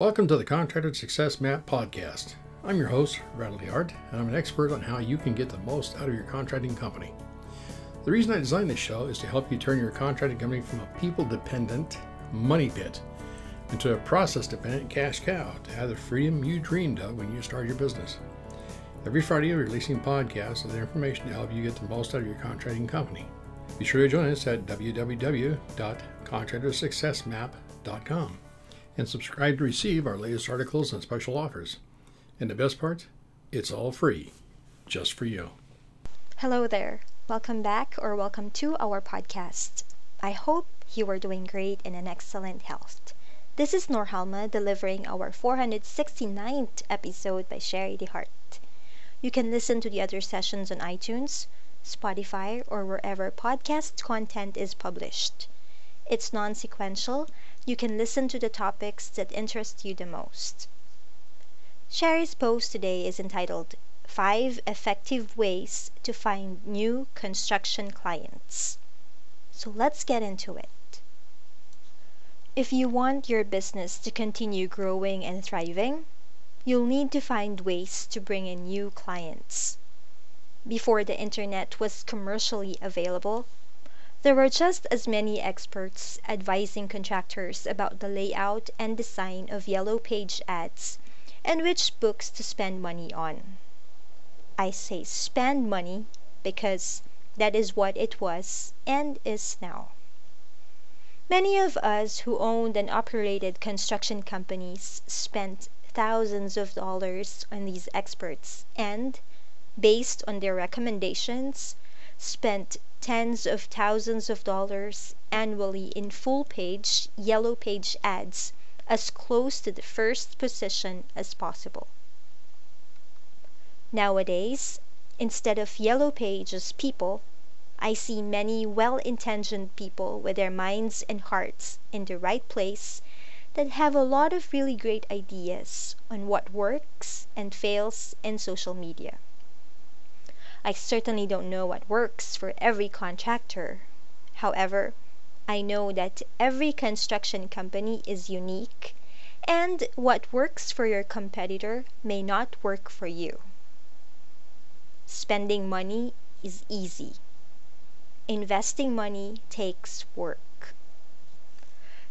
Welcome to the Contractor Success Map podcast. I'm your host, Randal DeHart, and I'm an expert on how you can get the most out of your contracting company. The reason I designed this show is to help you turn your contracting company from a people dependent money pit into a process dependent cash cow to have the freedom you dreamed of when you started your business. Every Friday, we're releasing podcasts with information to help you get the most out of your contracting company. Be sure to join us at www.contractorsuccessmap.com and subscribe to receive our latest articles and special offers. And the best part, it's all free, just for you. Hello there. Welcome back or welcome to our podcast. I hope you are doing great and in excellent health. This is Norhalma delivering our 469th episode by Sharie DeHart. You can listen to the other sessions on iTunes, Spotify, or wherever podcast content is published. It's non sequential you can listen to the topics that interest you the most. Sharie's post today is entitled Five Effective Ways to Find New Construction Clients. So let's get into it. If you want your business to continue growing and thriving, you'll need to find ways to bring in new clients. Before the internet was commercially available, there were just as many experts advising contractors about the layout and design of Yellow Page ads and which books to spend money on. I say spend money because that is what it was and is now. Many of us who owned and operated construction companies spent thousands of dollars on these experts and, based on their recommendations, spent tens of thousands of dollars annually in full page, yellow page ads as close to the first position as possible. Nowadays, instead of yellow pages people, I see many well intentioned people with their minds and hearts in the right place that have a lot of really great ideas on what works and fails in social media. I certainly don't know what works for every contractor. However, I know that every construction company is unique and what works for your competitor may not work for you. Spending money is easy. Investing money takes work.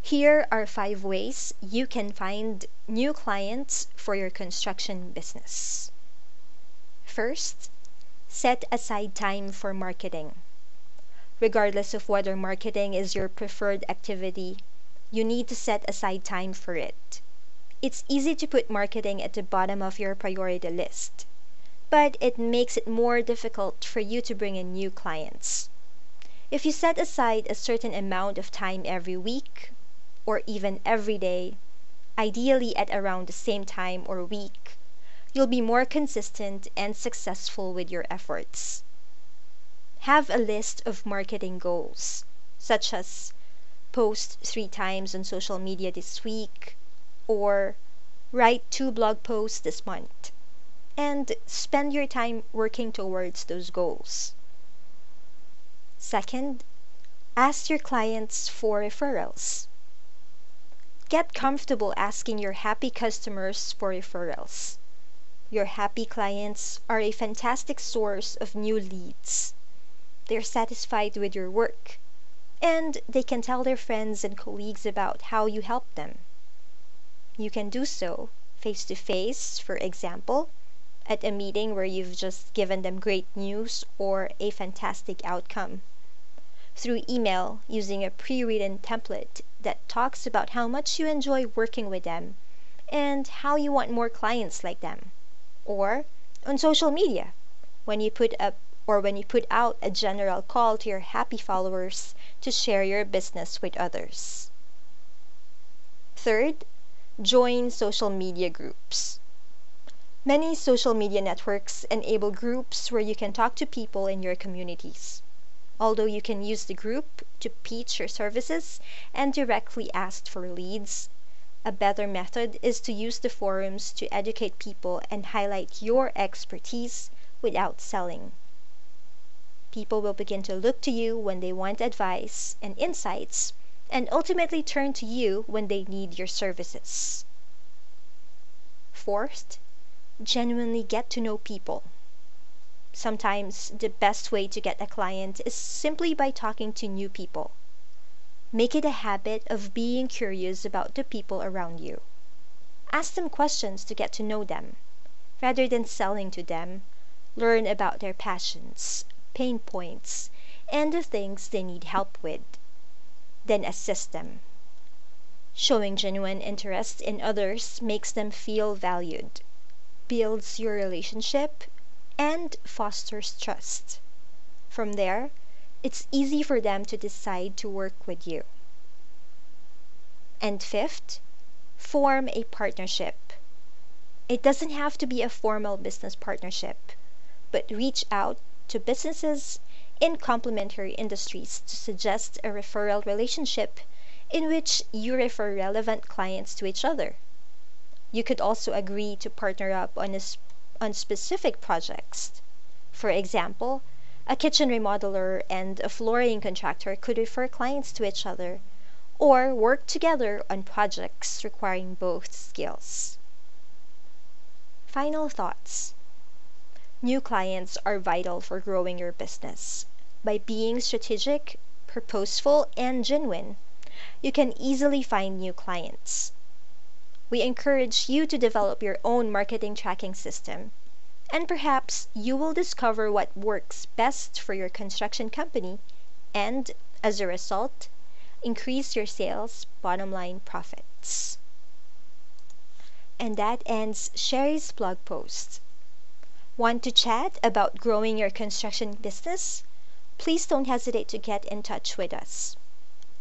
Here are five ways you can find new clients for your construction business. First, Set aside time for marketing. Regardless of whether marketing is your preferred activity, you need to set aside time for it. It's easy to put marketing at the bottom of your priority list, but it makes it more difficult for you to bring in new clients. If you set aside a certain amount of time every week, or even every day, ideally at around the same time or week, you'll be more consistent and successful with your efforts. Have a list of marketing goals, such as post three times on social media this week, or write two blog posts this month, and spend your time working towards those goals. Second, ask your clients for referrals. Get comfortable asking your happy customers for referrals. Your happy clients are a fantastic source of new leads. They're satisfied with your work, and they can tell their friends and colleagues about how you help them. You can do so face to face, for example, at a meeting where you've just given them great news or a fantastic outcome. Through email using a pre written template that talks about how much you enjoy working with them and how you want more clients like them or on social media when you put up or when you put out a general call to your happy followers to share your business with others. Third, join social media groups. Many social media networks enable groups where you can talk to people in your communities. Although you can use the group to pitch your services and directly ask for leads, a better method is to use the forums to educate people and highlight your expertise without selling. People will begin to look to you when they want advice and insights, and ultimately turn to you when they need your services. fourth, genuinely get to know people. Sometimes the best way to get a client is simply by talking to new people. Make it a habit of being curious about the people around you. Ask them questions to get to know them. Rather than selling to them, learn about their passions, pain points, and the things they need help with. Then assist them. Showing genuine interest in others makes them feel valued, builds your relationship, and fosters trust. From there, it's easy for them to decide to work with you. And fifth, form a partnership. It doesn't have to be a formal business partnership, but reach out to businesses in complementary industries to suggest a referral relationship in which you refer relevant clients to each other. You could also agree to partner up on a on specific projects. For example, a kitchen remodeler and a flooring contractor could refer clients to each other or work together on projects requiring both skills. Final thoughts. New clients are vital for growing your business. By being strategic, purposeful, and genuine, you can easily find new clients. We encourage you to develop your own marketing tracking system, and perhaps you will discover what works best for your construction company and, as a result, increase your sales bottom line profits. And that ends Sharie's blog post. Want to chat about growing your construction business? Please don't hesitate to get in touch with us.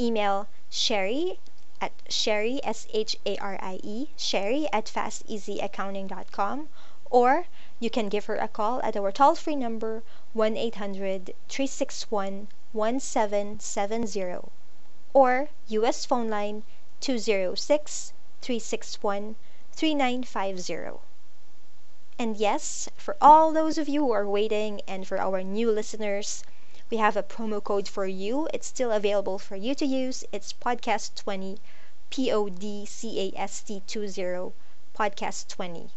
Email Sharie at Sharie, S H A R I E, Sharie at fasteasyaccounting.com, or you can give her a call at our toll free number 1 800 361 1770 or US phone line 206 361 3950. And yes, for all those of you who are waiting and for our new listeners, we have a promo code for you. It's still available for you to use. It's podcast20, P O D C A S T 20, podcast20.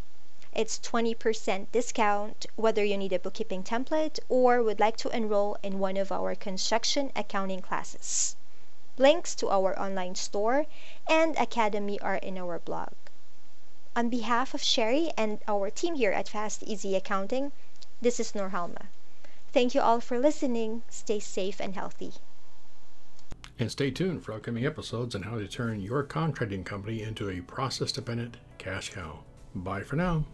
It's 20% discount whether you need a bookkeeping template or would like to enroll in one of our construction accounting classes. Links to our online store and academy are in our blog. On behalf of Sharie and our team here at Fast Easy Accounting, this is Norhalma. Thank you all for listening. Stay safe and healthy. And stay tuned for upcoming episodes on how to turn your contracting company into a process dependent cash cow. Bye for now.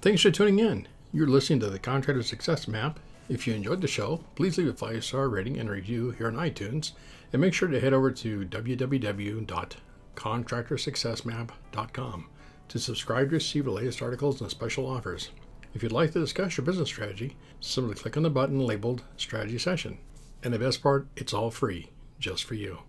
Thanks for tuning in. You're listening to the Contractor Success Map. If you enjoyed the show, please leave a five star rating and review here on iTunes. And make sure to head over to www.contractorsuccessmap.com to subscribe to receive the latest articles and special offers. If you'd like to discuss your business strategy, simply click on the button labeled Strategy Session. And the best part, it's all free, just for you.